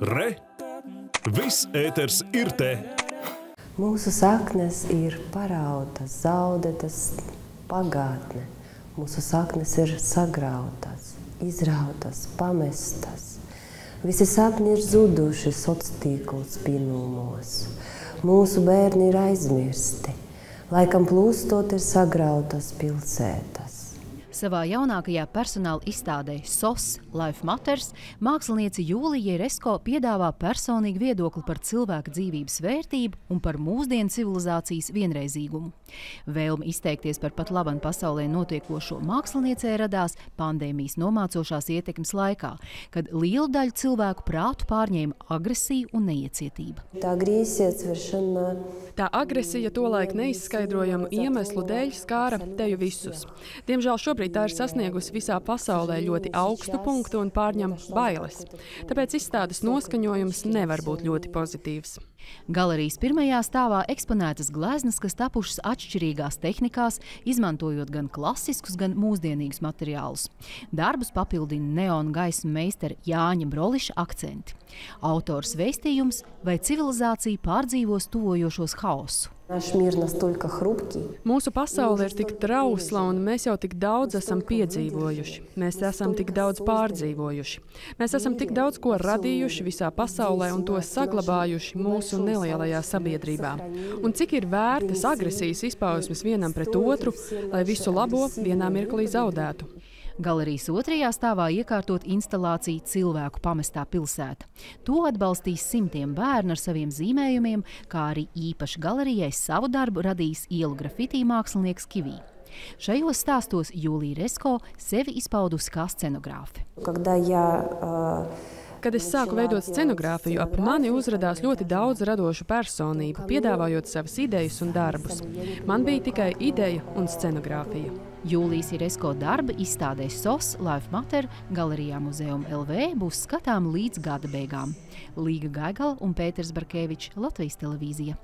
Re! Viss ēters ir te! Mūsu saknes ir parautas, zaudētas pagātne. Mūsu saknes ir sagrautas, izrautas, pamestas. Visi sapņi ir zuduši sociālos tīklos pinumos. Mūsu bērni ir aizmirsti. Laikam plūstot ir sagrautas pilsētas. Savā jaunākajā personāla izstādē SOS Life Matters māksliniece Jūlija Resko piedāvā personīgu viedokli par cilvēka dzīvības vērtību un par mūsdienu civilizācijas vienreizīgumu. Vēlme izteikties par pat labam pasaulē notiekošo māksliniecē radās pandēmijas nomācošās ietekmes laikā, kad lielu daļu cilvēku prātu pārņēma agresija un neiecietība. Tā grīzietsveršana Tā agresija tolaik neizskaidrojamu iemeslu dēļ skāra teju visus. Diemžēl šobrīd tā ir sasniegusi visā pasaulē ļoti augstu punktu un pārņem bailes. Tāpēc izstādes noskaņojums nevar būt ļoti pozitīvs. Galerijas pirmajā stāvā eksponētas gleznas, kas tapušas atšķirīgās tehnikās, izmantojot gan klasiskus, gan mūsdienīgus materiālus. Darbus papildina neonu gaismu meistara Jāņa Broliša akcenti. Autors vēstījums vai civilizācija pārdzīvos tuvojošos haosu. Mūsu pasaule ir tik trausla, un mēs jau tik daudz esam piedzīvojuši. Mēs esam tik daudz pārdzīvojuši. Mēs esam tik daudz ko radījuši visā pasaulē un to saglabājuši mūsu nelielajā sabiedrībā. Un cik ir vērtas agresijas izpausmes vienam pret otru, lai visu labo vienā mirklī zaudētu? Galerijas otrajā stāvā iekārtot instalāciju Cilvēku pamestā pilsēta. To atbalstīs simtiem bērnu ar saviem zīmējumiem, kā arī īpaši galerijai savu darbu radīs ielu grafitī mākslinieks Kivī. Šajos stāstos Jūlija Resko sevi izpaudusi kā scenogrāfi. Kad, ja, uh... Kad es sāku veidot scenogrāfiju, ap mani uzrādījās ļoti daudz radošu personību, piedāvājot savas idejas un darbus. Man bija tikai ideja un scenogrāfija. Jūlijas Iresko darba izstādē SOS Life Matter galerijā Muzeum LV būs skatām līdz gada beigām. Līga Gaigala un Pēters Barkevičs Latvijas televīzija.